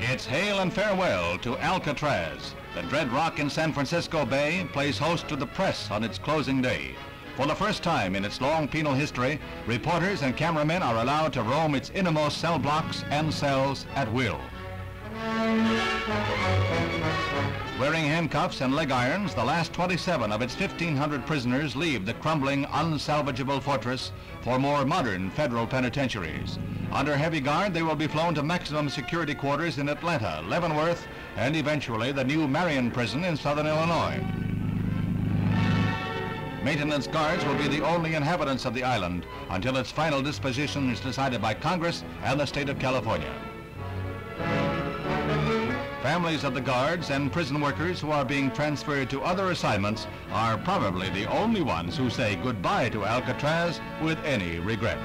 It's hail and farewell to Alcatraz. The dread rock in San Francisco Bay plays host to the press on its closing day. For the first time in its long penal history, reporters and cameramen are allowed to roam its innermost cell blocks and cells at will. Wearing handcuffs and leg irons, the last 27 of its 1,500 prisoners leave the crumbling, unsalvageable fortress for more modern federal penitentiaries. Under heavy guard, they will be flown to maximum security quarters in Atlanta, Leavenworth, and eventually the new Marion prison in southern Illinois. Maintenance guards will be the only inhabitants of the island until its final disposition is decided by Congress and the state of California. Families of the guards and prison workers who are being transferred to other assignments are probably the only ones who say goodbye to Alcatraz with any regret.